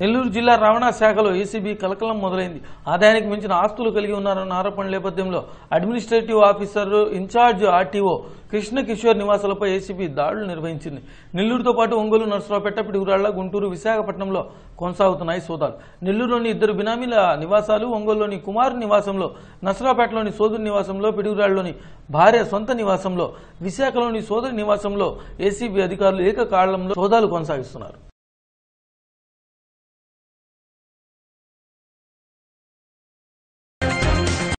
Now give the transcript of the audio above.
నెల్లూరు జిల్లా రవాణా శాఖలో ఏసీబీ కలకలం మొదలైంది. ఆదాయానికి మించిన ఆస్తులు కలిగి ఉన్నారన్న ఆరోపణల నేపథ్యంలో administrative officer in charge RTO Krishna Kishore నివాసాలపై ACB దాడులు నిర్వహించింది. నెల్లూరుతో పాటు ఒంగోలు నర్సరావుపేట పిడుగురాళ్ళ గుంటూరు విశాఖపట్నంలో కొనసాగుతున్నాయి సోదాలు. నెల్లూరులోని ఇద్దరు బినామీల నివాసాలు ఒంగోలులోని కుమార్ నివాసంలో నర్సరావుపేటలోని సోదరు నివాసంలో పిడుగురాళ్ళలోని భార్య సొంత నివాసంలో విశాఖలోని సోదరి నివాసంలో ఏసీబీ అధికారులు ఏకకాలంలో సోదాలు కొనసాగిస్తున్నారు.